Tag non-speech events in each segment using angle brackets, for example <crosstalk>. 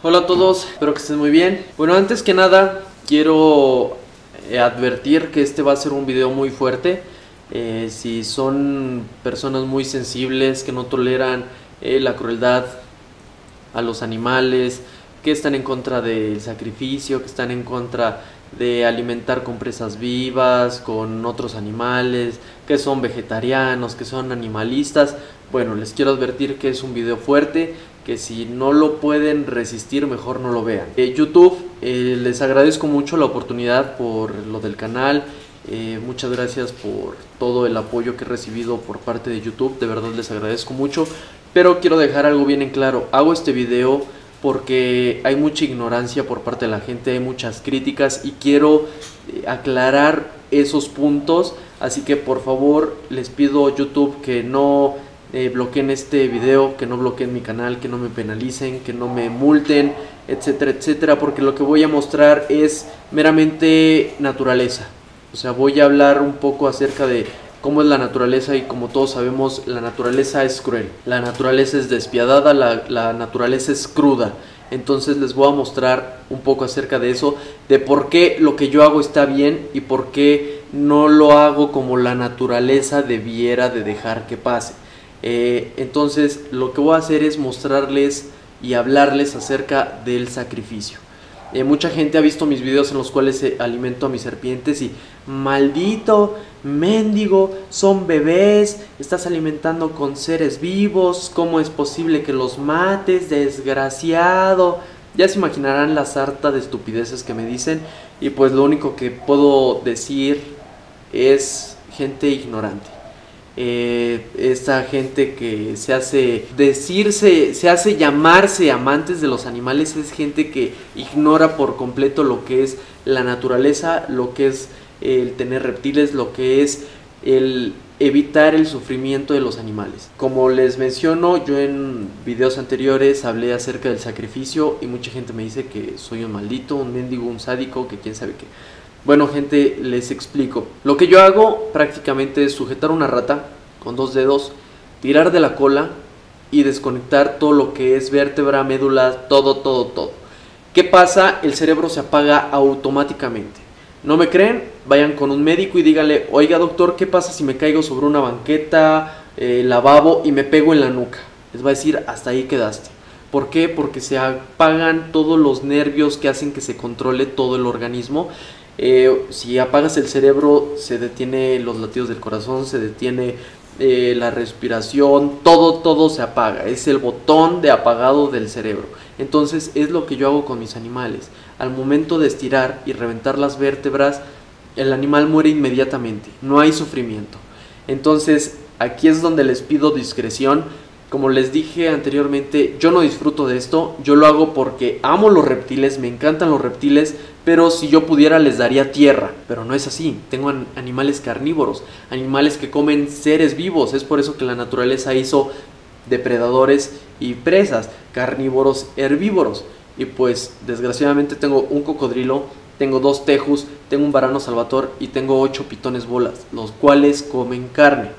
Hola a todos, espero que estén muy bien. Bueno, antes que nada, quiero eh, advertir que este va a ser un video muy fuerte. Eh, si son personas muy sensibles que no toleran eh, la crueldad a los animales, que están en contra del sacrificio, que están en contra de alimentar con presas vivas, con otros animales, que son vegetarianos, que son animalistas. Bueno, les quiero advertir que es un video fuerte, que si no lo pueden resistir, mejor no lo vean. Eh, YouTube, eh, les agradezco mucho la oportunidad por lo del canal. Eh, muchas gracias por todo el apoyo que he recibido por parte de YouTube. De verdad les agradezco mucho. Pero quiero dejar algo bien en claro. Hago este video porque hay mucha ignorancia por parte de la gente, hay muchas críticas y quiero aclarar esos puntos. Así que por favor les pido YouTube que no eh, bloqueen este video, que no bloqueen mi canal, que no me penalicen, que no me multen, etcétera, etcétera, porque lo que voy a mostrar es meramente naturaleza. O sea, voy a hablar un poco acerca de cómo es la naturaleza y como todos sabemos, la naturaleza es cruel, la naturaleza es despiadada, la, la naturaleza es cruda. Entonces les voy a mostrar un poco acerca de eso, de por qué lo que yo hago está bien y por qué no lo hago como la naturaleza debiera de dejar que pase. Eh, entonces lo que voy a hacer es mostrarles y hablarles acerca del sacrificio. Eh, mucha gente ha visto mis videos en los cuales alimento a mis serpientes y maldito, mendigo, son bebés, estás alimentando con seres vivos, ¿cómo es posible que los mates, desgraciado? Ya se imaginarán la sarta de estupideces que me dicen y pues lo único que puedo decir es gente ignorante eh, esta gente que se hace decirse, se hace llamarse amantes de los animales, es gente que ignora por completo lo que es la naturaleza, lo que es el tener reptiles, lo que es el evitar el sufrimiento de los animales. Como les menciono, yo en videos anteriores hablé acerca del sacrificio y mucha gente me dice que soy un maldito, un mendigo, un sádico, que quién sabe qué. Bueno, gente, les explico. Lo que yo hago prácticamente es sujetar una rata con dos dedos, tirar de la cola y desconectar todo lo que es vértebra, médula, todo, todo, todo. ¿Qué pasa? El cerebro se apaga automáticamente. ¿No me creen? Vayan con un médico y díganle, oiga doctor, ¿qué pasa si me caigo sobre una banqueta, eh, lavabo y me pego en la nuca? Les va a decir, hasta ahí quedaste. ¿Por qué? Porque se apagan todos los nervios que hacen que se controle todo el organismo eh, si apagas el cerebro, se detiene los latidos del corazón, se detiene eh, la respiración, todo, todo se apaga. Es el botón de apagado del cerebro. Entonces es lo que yo hago con mis animales. Al momento de estirar y reventar las vértebras, el animal muere inmediatamente. No hay sufrimiento. Entonces aquí es donde les pido discreción como les dije anteriormente, yo no disfruto de esto, yo lo hago porque amo los reptiles, me encantan los reptiles, pero si yo pudiera les daría tierra, pero no es así, tengo animales carnívoros, animales que comen seres vivos, es por eso que la naturaleza hizo depredadores y presas, carnívoros, herbívoros, y pues desgraciadamente tengo un cocodrilo, tengo dos tejus, tengo un varano salvator y tengo ocho pitones bolas, los cuales comen carne,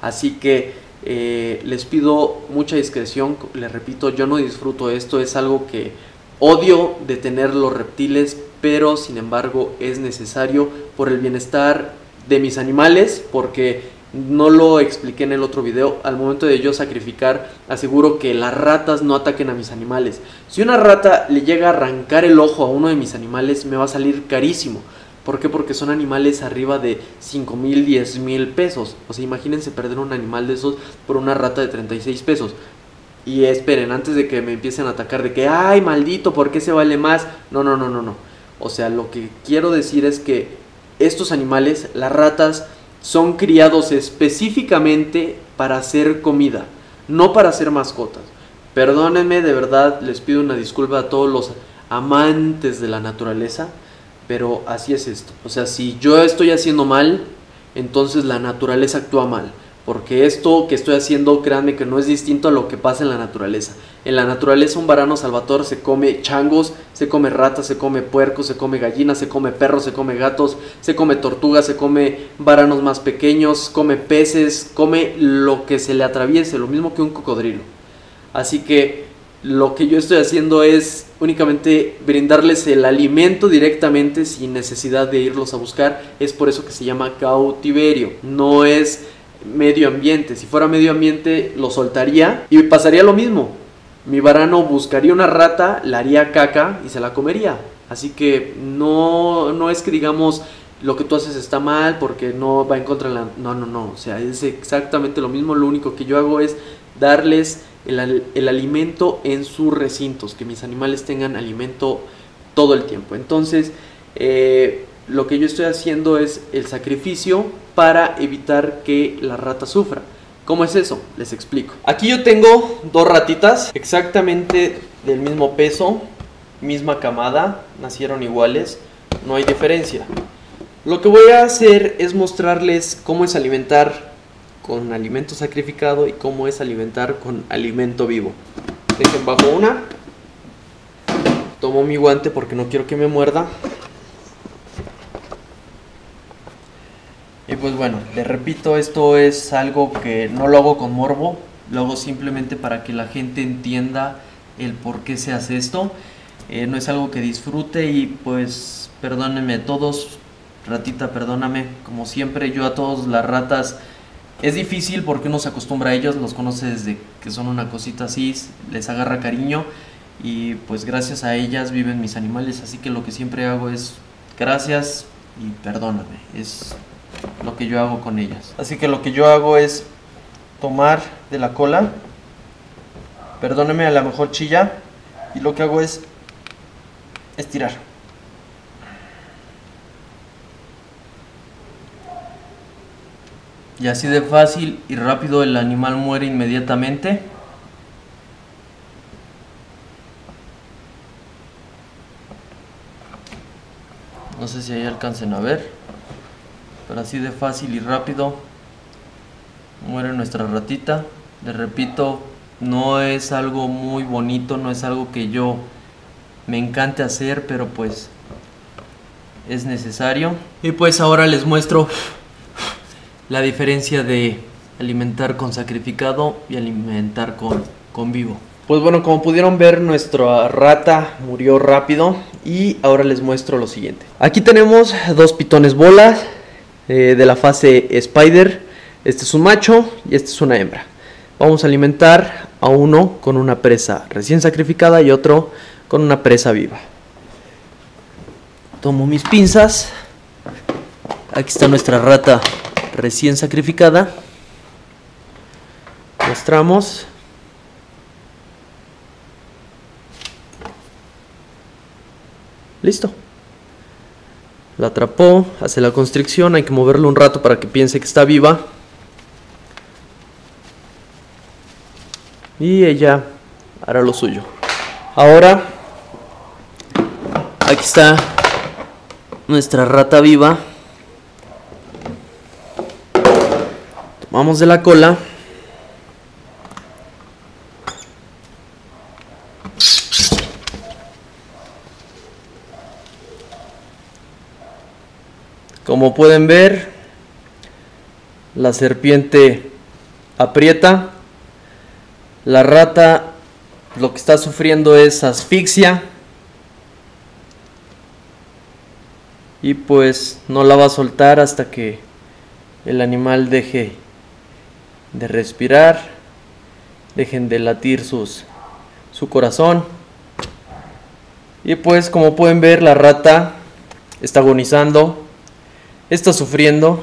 así que eh, les pido mucha discreción, les repito, yo no disfruto esto, es algo que odio de tener los reptiles, pero sin embargo es necesario por el bienestar de mis animales, porque no lo expliqué en el otro video, al momento de yo sacrificar, aseguro que las ratas no ataquen a mis animales. Si una rata le llega a arrancar el ojo a uno de mis animales, me va a salir carísimo. ¿Por qué? Porque son animales arriba de 5 mil, 10 mil pesos. O sea, imagínense perder un animal de esos por una rata de 36 pesos. Y esperen, antes de que me empiecen a atacar de que, ay, maldito, ¿por qué se vale más? No, no, no, no, no. O sea, lo que quiero decir es que estos animales, las ratas, son criados específicamente para hacer comida, no para hacer mascotas. Perdónenme, de verdad, les pido una disculpa a todos los amantes de la naturaleza pero así es esto. O sea, si yo estoy haciendo mal, entonces la naturaleza actúa mal. Porque esto que estoy haciendo, créanme que no es distinto a lo que pasa en la naturaleza. En la naturaleza un varano salvador se come changos, se come ratas, se come puercos, se come gallinas, se come perros, se come gatos, se come tortugas, se come varanos más pequeños, come peces, come lo que se le atraviese, lo mismo que un cocodrilo. Así que lo que yo estoy haciendo es únicamente brindarles el alimento directamente sin necesidad de irlos a buscar. Es por eso que se llama cautiverio. No es medio ambiente. Si fuera medio ambiente lo soltaría y pasaría lo mismo. Mi varano buscaría una rata, la haría caca y se la comería. Así que no, no es que digamos lo que tú haces está mal porque no va en contra de la... No, no, no. O sea, es exactamente lo mismo. Lo único que yo hago es darles el, alimento en sus recintos, que mis animales tengan alimento todo el tiempo. Entonces, eh, lo que yo estoy haciendo es el sacrificio para evitar que la rata sufra. ¿Cómo es eso? Les explico. Aquí yo tengo dos ratitas exactamente del mismo peso, misma camada, nacieron iguales, no hay diferencia. Lo que voy a hacer es mostrarles cómo es alimentar con alimento sacrificado y cómo es alimentar con alimento vivo. Dejen bajo una. Tomo mi guante porque no quiero que me muerda. Y pues bueno, les repito, esto es algo que no lo hago con morbo, lo hago simplemente para que la gente entienda el por qué se hace esto. Eh, no es algo que disfrute y pues perdónenme todos, ratita, perdóname, como siempre yo a todos las ratas es difícil porque uno se acostumbra a ellos, los conoce desde que son una cosita así, les agarra cariño y pues gracias a ellas viven mis animales, así que lo que siempre hago es gracias y perdóname, es lo que yo hago con ellas. Así que lo que yo hago es tomar de la cola, perdóneme a la mejor chilla y lo que hago es estirar. Y así de fácil y rápido el animal muere inmediatamente. No sé si ahí alcancen a ver. Pero así de fácil y rápido muere nuestra ratita. Les repito, no es algo muy bonito, no es algo que yo me encante hacer, pero pues es necesario. Y pues ahora les muestro la diferencia de alimentar con sacrificado y alimentar con, con vivo. Pues bueno, como pudieron ver, nuestra rata murió rápido y ahora les muestro lo siguiente. Aquí tenemos dos pitones bolas eh, de la fase Spider. Este es un macho y este es una hembra. Vamos a alimentar a uno con una presa recién sacrificada y otro con una presa viva. Tomo mis pinzas. Aquí está nuestra rata recién sacrificada. Mostramos. Listo. La atrapó, hace la constricción, hay que moverlo un rato para que piense que está viva. Y ella hará lo suyo. Ahora, aquí está nuestra rata viva. Vamos de la cola. Como pueden ver, la serpiente aprieta. La rata lo que está sufriendo es asfixia. Y pues no la va a soltar hasta que el animal deje de respirar, dejen de latir sus, su corazón. Y pues como pueden ver la rata está agonizando, está sufriendo.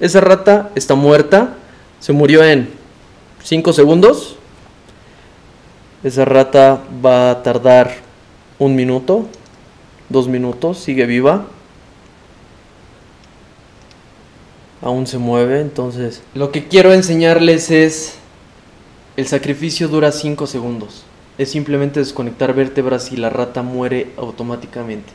Esa rata está muerta, se murió en 5 segundos. Esa rata va a tardar un minuto, dos minutos, sigue viva. Aún se mueve. Entonces, lo que quiero enseñarles es, el sacrificio dura 5 segundos. Es simplemente desconectar vértebras y la rata muere automáticamente.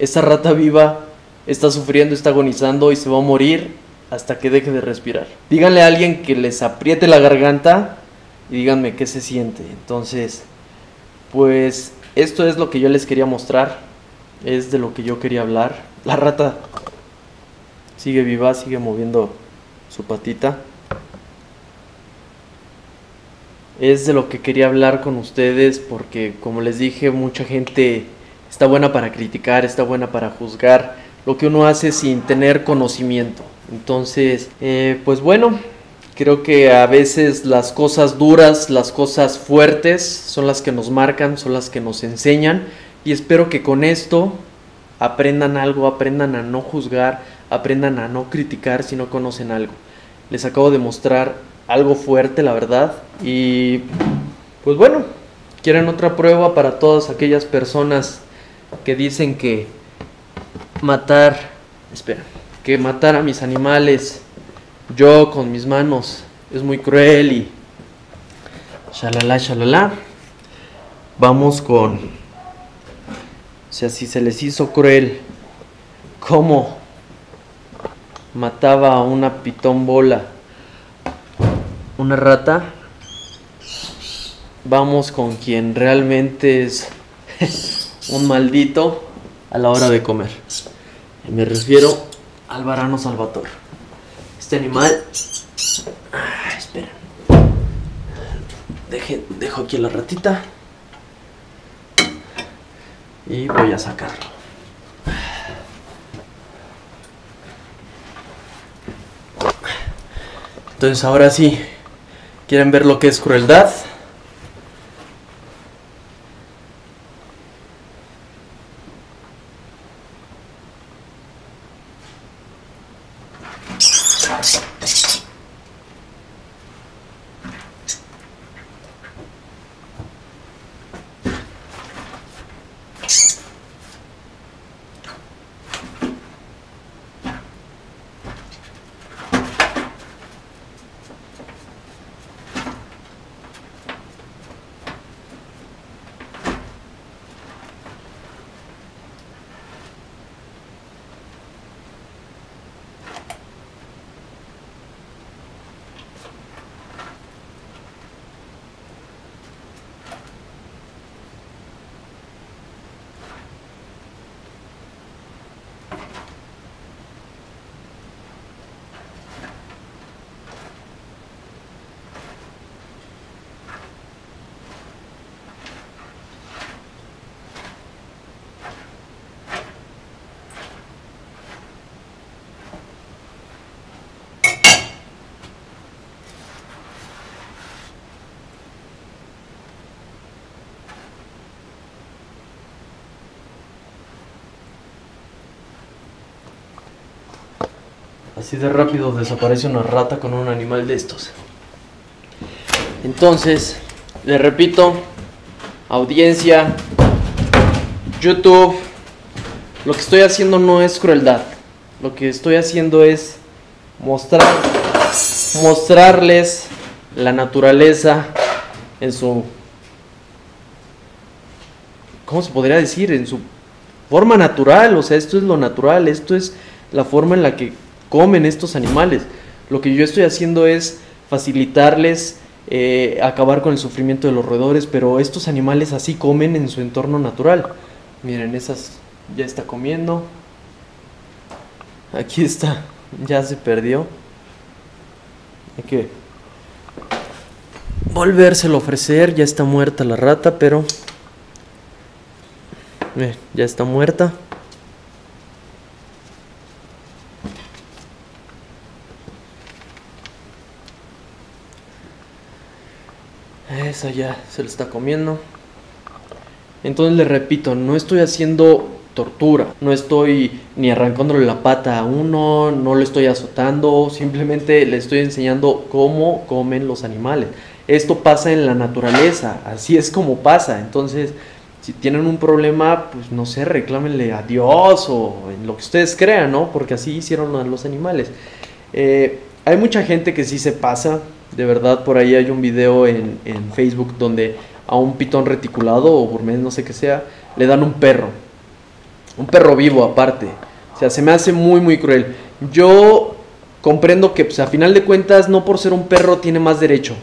Esta rata viva está sufriendo, está agonizando y se va a morir hasta que deje de respirar. Díganle a alguien que les apriete la garganta y díganme qué se siente. Entonces, pues esto es lo que yo les quería mostrar. Es de lo que yo quería hablar. La rata Sigue viva, sigue moviendo su patita. es de lo que quería hablar con ustedes porque como les dije mucha gente está buena para criticar, está buena para juzgar lo que uno hace sin tener conocimiento. Entonces, eh, pues bueno, creo que a veces las cosas duras, las cosas fuertes son las que nos marcan, son las que nos enseñan y espero que con esto aprendan algo, aprendan a no juzgar, aprendan a no criticar si no conocen algo. Les acabo de mostrar algo fuerte, la verdad. Y pues bueno, quieren otra prueba para todas aquellas personas que dicen que matar, espera, que matar a mis animales yo con mis manos es muy cruel y shalala, shalala. Vamos con, o sea, si se les hizo cruel, ¿cómo mataba a una pitón bola? una rata, vamos con quien realmente es <laughs> un maldito a la hora de comer. Me refiero al varano salvator. Este animal... Ah, esperen. dejo aquí la ratita. Y voy a sacarlo. Entonces ahora sí, ¿Quieren ver lo que es crueldad? Así de rápido desaparece una rata con un animal de estos. Entonces, le repito, audiencia, YouTube, lo que estoy haciendo no es crueldad. Lo que estoy haciendo es mostrar, mostrarles la naturaleza en su, ¿cómo se podría decir? En su forma natural. O sea, esto es lo natural, esto es la forma en la que comen estos animales. Lo que yo estoy haciendo es facilitarles eh, acabar con el sufrimiento de los roedores, pero estos animales así comen en su entorno natural. Miren, esas ya está comiendo. Aquí está, ya se perdió. Hay que volvérselo a ofrecer, ya está muerta la rata, pero... ya está muerta. Esa ya se lo está comiendo. Entonces le repito, no estoy haciendo tortura, no estoy ni arrancándole la pata a uno, no le estoy azotando, simplemente le estoy enseñando cómo comen los animales. Esto pasa en la naturaleza, así es como pasa. Entonces, si tienen un problema, pues no sé, reclámenle a Dios o en lo que ustedes crean, ¿no? Porque así hicieron a los animales. Eh, hay mucha gente que sí se pasa, de verdad, por ahí hay un video en, Facebook donde a un pitón reticulado o gourmet, no sé qué sea, le dan un perro. Un perro vivo aparte. O sea, se me hace muy, muy cruel. Yo comprendo que, pues, a final de cuentas, no por ser un perro tiene más derecho.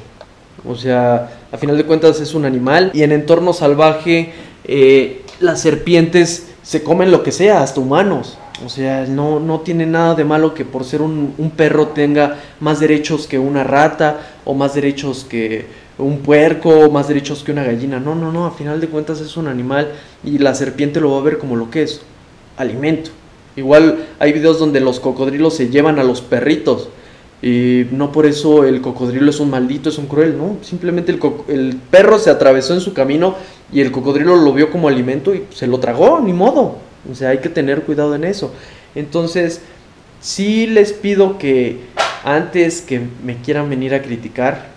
O sea, a final de cuentas es un animal y en entorno salvaje eh, las serpientes se comen lo que sea, hasta humanos. O sea, no, no tiene nada de malo que por ser un, perro tenga más derechos que una rata o más derechos que un puerco más derechos que una gallina. No, no, no, a final de cuentas es un animal y la serpiente lo va a ver como lo que es, alimento. Igual hay videos donde los cocodrilos se llevan a los perritos y no por eso el cocodrilo es un maldito, es un cruel, no, simplemente el, el perro se atravesó en su camino y el cocodrilo lo vio como alimento y se lo tragó, ni modo. O sea, hay que tener cuidado en eso. Entonces, sí les pido que antes que me quieran venir a criticar,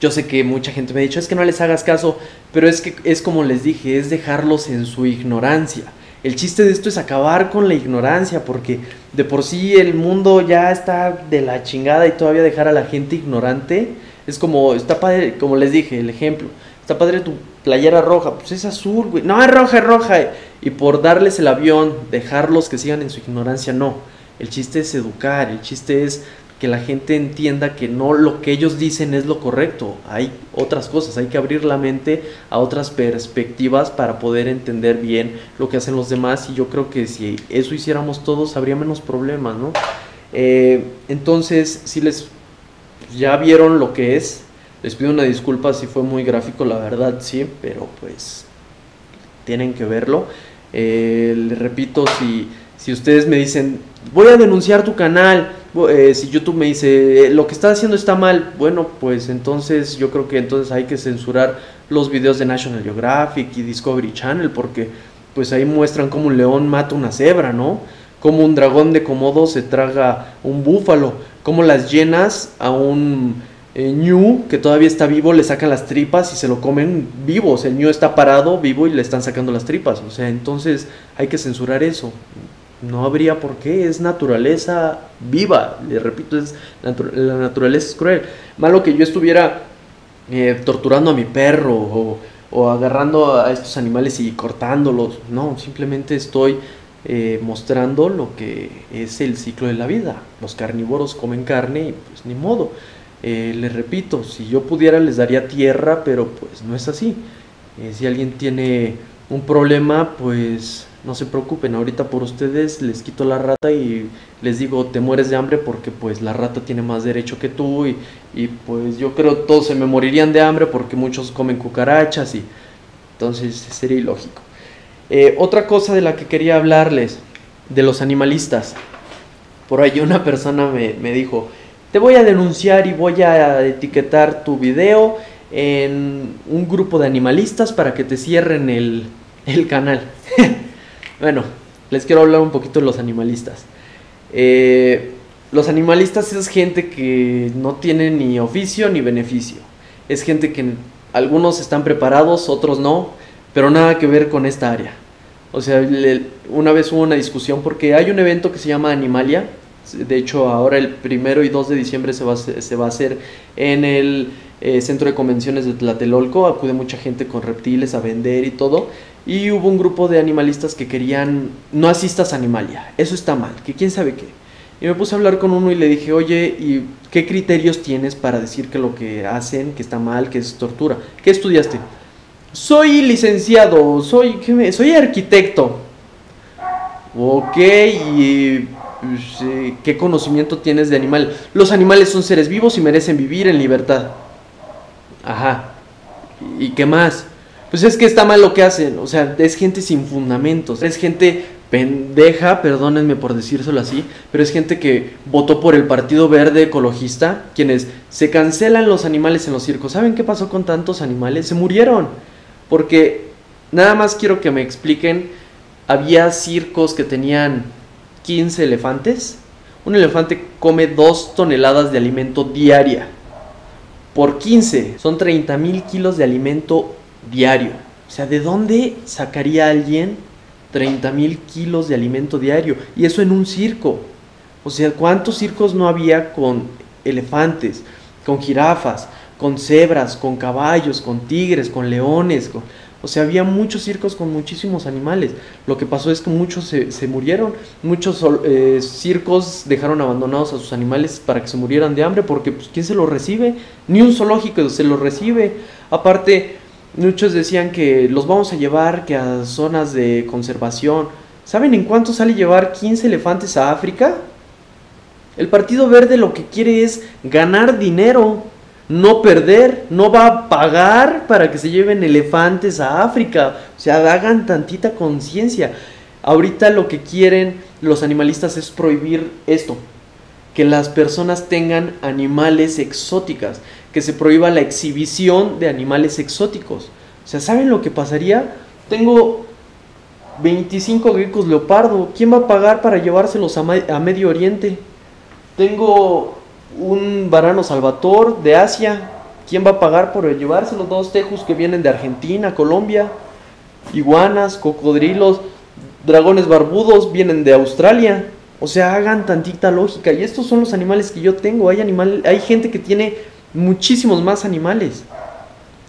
yo sé que mucha gente me ha dicho, es que no les hagas caso, pero es que es como les dije, es dejarlos en su ignorancia. El chiste de esto es acabar con la ignorancia, porque de por sí el mundo ya está de la chingada y todavía dejar a la gente ignorante es como, está padre, como les dije, el ejemplo, está padre tu playera roja, pues es azul, güey, no es roja, es roja, y por darles el avión, dejarlos que sigan en su ignorancia, no. El chiste es educar, el chiste es que la gente entienda que no lo que ellos dicen es lo correcto. Hay otras cosas, hay que abrir la mente a otras perspectivas para poder entender bien lo que hacen los demás y yo creo que si eso hiciéramos todos habría menos problemas, ¿no? Eh, entonces, si les ya vieron lo que es, les pido una disculpa si fue muy gráfico, la verdad sí, pero pues tienen que verlo. Eh, les repito, si, si ustedes me dicen, voy a denunciar tu canal, eh, si YouTube me dice, eh, lo que está haciendo está mal, bueno, pues entonces yo creo que entonces hay que censurar los videos de National Geographic y Discovery Channel, porque pues ahí muestran cómo un león mata una cebra, ¿no? Cómo un dragón de Komodo se traga un búfalo, cómo las llenas a un eh, ñu que todavía está vivo le sacan las tripas y se lo comen vivo, o sea, el ñu está parado vivo y le están sacando las tripas, o sea, entonces hay que censurar eso no habría por qué, es naturaleza viva, le repito, es la naturaleza es cruel. Malo que yo estuviera eh, torturando a mi perro o, agarrando a estos animales y cortándolos, no, simplemente estoy eh, mostrando lo que es el ciclo de la vida. Los carnívoros comen carne y pues ni modo. Eh, les repito, si yo pudiera les daría tierra, pero pues no es así. si alguien tiene un problema, pues no se preocupen, ahorita por ustedes les quito la rata y les digo, te mueres de hambre porque pues la rata tiene más derecho que tú y, y pues yo creo todos se me morirían de hambre porque muchos comen cucarachas y entonces sería ilógico. Eh, otra cosa de la que quería hablarles, de los animalistas. Por ahí una persona me, me dijo, te voy a denunciar y voy a etiquetar tu video en un grupo de animalistas para que te cierren el, el canal. <laughs> Bueno, les quiero hablar un poquito de los animalistas. Eh, los animalistas es gente que no tiene ni oficio ni beneficio. Es gente que algunos están preparados, otros no, pero nada que ver con esta área. O sea, una vez hubo una discusión porque hay un evento que se llama Animalia. De hecho, ahora el primero y 2 de diciembre se va a, hacer en el eh, centro de convenciones de Tlatelolco. Acude mucha gente con reptiles a vender y todo. Y hubo un grupo de animalistas que querían, no asistas a Animalia, eso está mal, que quién sabe qué. Y me puse a hablar con uno y le dije, oye, ¿y qué criterios tienes para decir que lo que hacen, que está mal, que es tortura? ¿Qué estudiaste? Soy licenciado, soy, ¿qué soy arquitecto. Ok, ¿y qué conocimiento tienes de animales? Los animales son seres vivos y merecen vivir en libertad. Ajá. ¿Y qué más? Pues es que está mal lo que hacen, o sea, es gente sin fundamentos, es gente pendeja, perdónenme por decírselo así, pero es gente que votó por el Partido Verde Ecologista, quienes se cancelan los animales en los circos. ¿Saben qué pasó con tantos animales? Se murieron, porque nada más quiero que me expliquen, había circos que tenían 15 elefantes, un elefante come 2 toneladas de alimento diaria. Por 15 son 30 mil kilos de alimento diario. O sea, ¿de dónde sacaría alguien 30 mil kilos de alimento diario? Y eso en un circo. O sea, ¿cuántos circos no había con elefantes, con jirafas, con cebras, con caballos, con tigres, con leones? O sea, había muchos circos con muchísimos animales. Lo que pasó es que muchos se, murieron, muchos eh, circos dejaron abandonados a sus animales para que se murieran de hambre, porque pues, ¿quién se los recibe? Ni un zoológico se los recibe. Aparte, Muchos decían que los vamos a llevar que a zonas de conservación. ¿Saben en cuánto sale llevar 15 elefantes a África? El Partido Verde lo que quiere es ganar dinero. No perder, no va a pagar para que se lleven elefantes a África. O sea, hagan tantita conciencia. Ahorita lo que quieren los animalistas es prohibir esto, que las personas tengan animales exóticas, que se prohíba la exhibición de animales exóticos. O sea, ¿saben lo que pasaría? Tengo 25 geckos leopardo, ¿quién va a pagar para llevárselos a Medio Oriente? Tengo un varano salvator de Asia. ¿Quién va a pagar por llevarse los dos tejos que vienen de Argentina, Colombia? Iguanas, cocodrilos, dragones barbudos vienen de Australia. O sea, hagan tantita lógica. Y estos son los animales que yo tengo. Hay, animal, hay gente que tiene muchísimos más animales.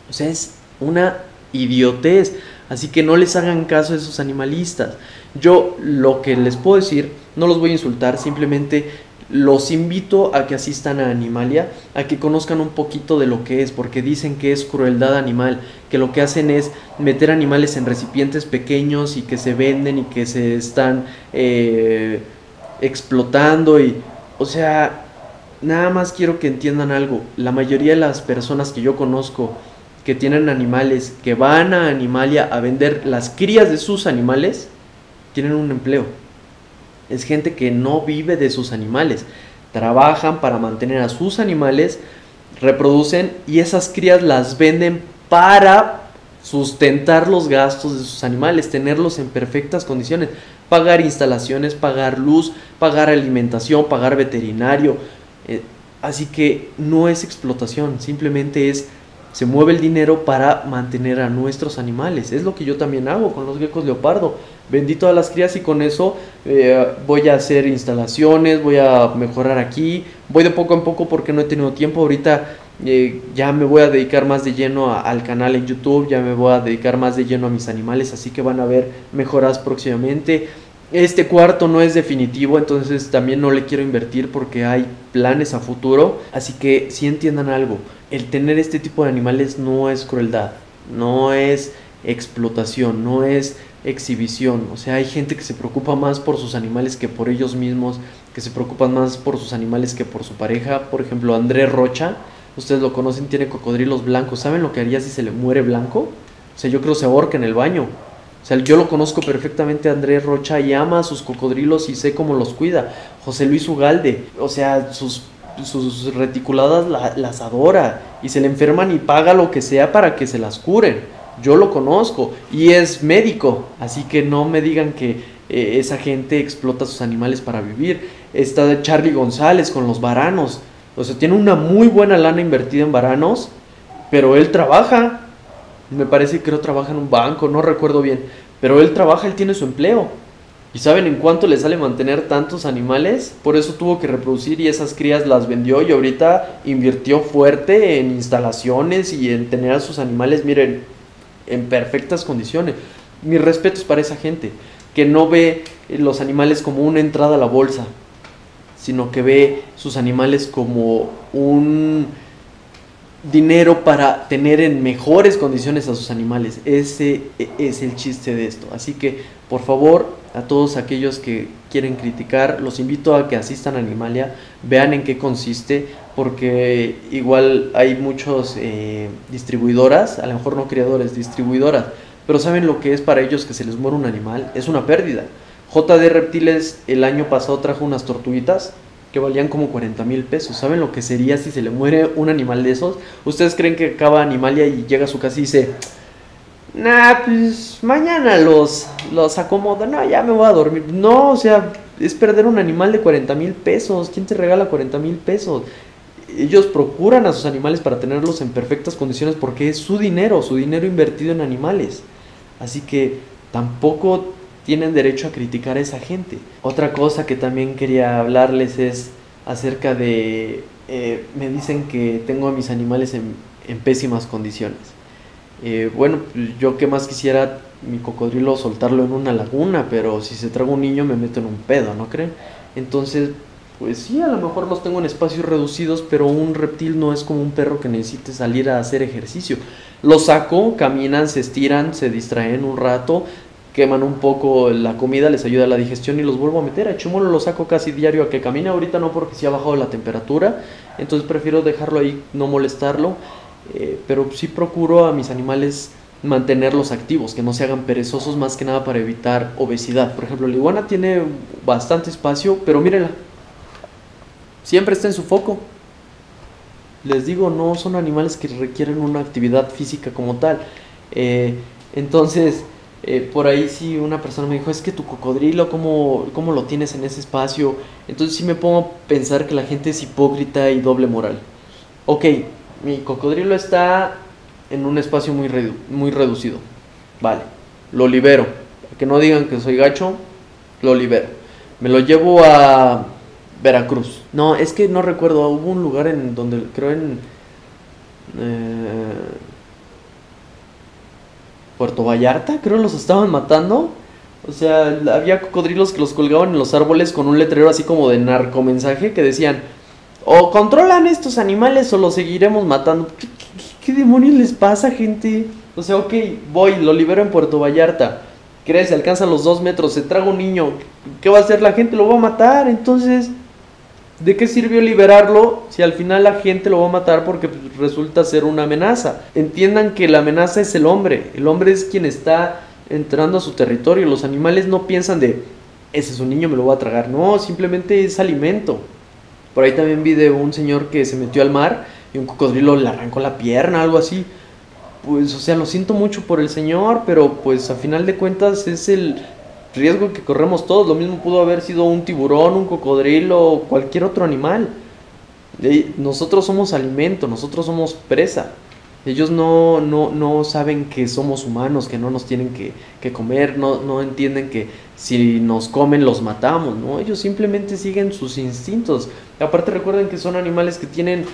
O sea, es una idiotez. Así que no les hagan caso a esos animalistas. Yo lo que les puedo decir, no los voy a insultar, simplemente los invito a que asistan a Animalia, a que conozcan un poquito de lo que es, porque dicen que es crueldad animal, que lo que hacen es meter animales en recipientes pequeños y que se venden y que se están eh, explotando y, o sea, nada más quiero que entiendan algo, la mayoría de las personas que yo conozco que tienen animales, que van a Animalia a vender las crías de sus animales, tienen un empleo es gente que no vive de sus animales. Trabajan para mantener a sus animales, reproducen y esas crías las venden para sustentar los gastos de sus animales, tenerlos en perfectas condiciones, pagar instalaciones, pagar luz, pagar alimentación, pagar veterinario. Eh, así que no es explotación, simplemente es se mueve el dinero para mantener a nuestros animales. Es lo que yo también hago con los geckos leopardo vendí todas las crías y con eso eh, voy a hacer instalaciones, voy a mejorar aquí, voy de poco en poco porque no he tenido tiempo, ahorita eh, ya me voy a dedicar más de lleno al canal en YouTube, ya me voy a dedicar más de lleno a mis animales, así que van a ver mejoras próximamente. Este cuarto no es definitivo, entonces también no le quiero invertir porque hay planes a futuro. Así que si entiendan algo, el tener este tipo de animales no es crueldad, no es explotación, no es exhibición. O sea, hay gente que se preocupa más por sus animales que por ellos mismos, que se preocupan más por sus animales que por su pareja. Por ejemplo, André Rocha, ustedes lo conocen, tiene cocodrilos blancos. ¿Saben lo que haría si se le muere blanco? O sea, yo creo que se ahorca en el baño. Yo lo conozco perfectamente a Andrés Rocha y ama a sus cocodrilos y sé cómo los cuida. José Luis Ugalde, o sea, sus, reticuladas las adora y se le enferman y paga lo que sea para que se las curen yo lo conozco y es médico, así que no me digan que eh, esa gente explota sus animales para vivir. Está Charlie González con los varanos, o sea, tiene una muy buena lana invertida en varanos, pero él trabaja, me parece que no trabaja en un banco, no recuerdo bien, pero él trabaja, él tiene su empleo. ¿Y saben en cuánto le sale mantener tantos animales? Por eso tuvo que reproducir y esas crías las vendió y ahorita invirtió fuerte en instalaciones y en tener a sus animales. Miren, en perfectas condiciones. Mis respetos para esa gente que no ve los animales como una entrada a la bolsa, sino que ve sus animales como un dinero para tener en mejores condiciones a sus animales. Ese e, es el chiste de esto. Así que, por favor, a todos aquellos que quieren criticar, los invito a que asistan a Animalia, vean en qué consiste, porque igual hay muchos eh, distribuidoras, a lo mejor no criadores, distribuidoras, pero saben lo que es para ellos que se les muere un animal, es una pérdida. JD Reptiles el año pasado trajo unas tortuguitas que valían como 40 mil pesos. ¿Saben lo que sería si se le muere un animal de esos? ¿Ustedes creen que acaba Animalia y llega a su casa y dice, nah, pues mañana los, los acomodo, no, ya me voy a dormir? No, o sea, es perder un animal de 40 mil pesos. ¿Quién te regala 40 mil pesos? Ellos procuran a sus animales para tenerlos en perfectas condiciones porque es su dinero, su dinero invertido en animales. Así que tampoco tienen derecho a criticar a esa gente. Otra cosa que también quería hablarles es acerca de, eh, me dicen que tengo a mis animales en, pésimas condiciones. Eh, bueno, pues, yo que más quisiera mi cocodrilo soltarlo en una laguna, pero si se traga un niño me meto en un pedo, ¿no creen? Entonces, pues sí, a lo mejor los tengo en espacios reducidos, pero un reptil no es como un perro que necesite salir a hacer ejercicio. Los saco, caminan, se estiran, se distraen un rato, queman un poco la comida, les ayuda a la digestión y los vuelvo a meter. A Chumulo lo saco casi diario a que camine. Ahorita no porque se ha bajado la temperatura, entonces prefiero dejarlo ahí, no molestarlo. Eh, pero sí procuro a mis animales mantenerlos activos, que no se hagan perezosos más que nada para evitar obesidad. Por ejemplo, la iguana tiene bastante espacio, pero mírenla, siempre está en su foco. Les digo, no son animales que requieren una actividad física como tal. Eh, entonces, eh, por ahí sí una persona me dijo, es que tu cocodrilo, ¿cómo, ¿cómo lo tienes en ese espacio? Entonces sí me pongo a pensar que la gente es hipócrita y doble moral. Ok, mi cocodrilo está en un espacio muy, muy reducido. Vale, lo libero. Que no digan que soy gacho, lo libero. Me lo llevo a Veracruz. No, es que no recuerdo, hubo un lugar en donde creo en... Eh, Puerto Vallarta, creo los estaban matando. O sea, había cocodrilos que los colgaban en los árboles con un letrero así como de narcomensaje que decían, o controlan estos animales o los seguiremos matando. ¿Qué, demonios les pasa, gente? O sea, ok, voy, lo libero en Puerto Vallarta. Crece, alcanza los dos metros, se traga un niño. ¿Qué va a hacer la gente? Lo va a matar. Entonces, ¿de qué sirvió liberarlo si al final la gente lo va a matar porque resulta ser una amenaza? Entiendan que la amenaza es el hombre. El hombre es quien está entrando a su territorio. Los animales no piensan de, ese es un niño, me lo voy a tragar. No, simplemente es alimento. Por ahí también vi de un señor que se metió al mar y un cocodrilo le arrancó la pierna, algo así. Pues, o sea, lo siento mucho por el señor, pero pues a final de cuentas es el riesgo que corremos todos. Lo mismo pudo haber sido un tiburón, un cocodrilo cualquier otro animal. Nosotros somos alimento, nosotros somos presa. Ellos no, no, no saben que somos humanos, que no nos tienen que, que, comer, no, no entienden que si nos comen los matamos, ¿no? Ellos simplemente siguen sus instintos. Aparte recuerden que son animales que tienen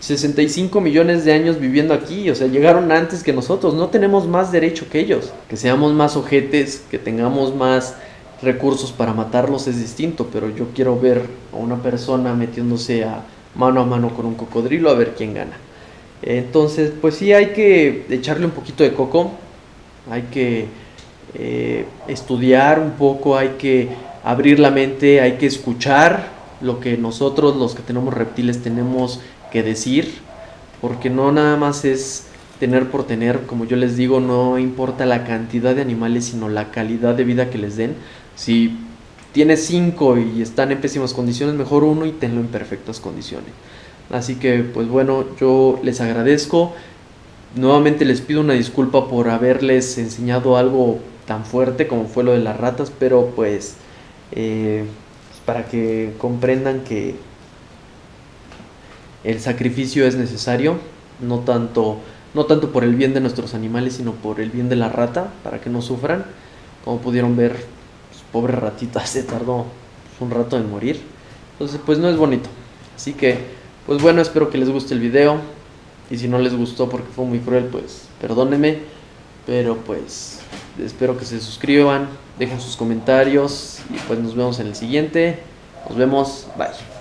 65 millones de años viviendo aquí, o sea, llegaron antes que nosotros, no tenemos más derecho que ellos. Que seamos más ojetes, que tengamos más recursos para matarlos es distinto, pero yo quiero ver a una persona metiéndose a mano a mano con un cocodrilo a ver quién gana. Entonces, pues sí hay que echarle un poquito de coco, hay que eh, estudiar un poco, hay que abrir la mente, hay que escuchar lo que nosotros, los que tenemos reptiles, tenemos que decir, porque no nada más es tener por tener, como yo les digo, no importa la cantidad de animales, sino la calidad de vida que les den. Si tienes cinco y están en pésimas condiciones, mejor uno y tenlo en perfectas condiciones. Así que, pues bueno, yo les agradezco. Nuevamente les pido una disculpa por haberles enseñado algo tan fuerte como fue lo de las ratas, pero pues eh, para que comprendan que el sacrificio es necesario, no tanto, no tanto por el bien de nuestros animales, sino por el bien de la rata, para que no sufran. Como pudieron ver, pues, pobre ratita <laughs> se tardó un rato en morir. Entonces, pues no es bonito. Así que pues bueno, espero que les guste el video. Y si no les gustó porque fue muy cruel, pues perdónenme. Pero pues espero que se suscriban, dejen sus comentarios y pues nos vemos en el siguiente. Nos vemos, bye.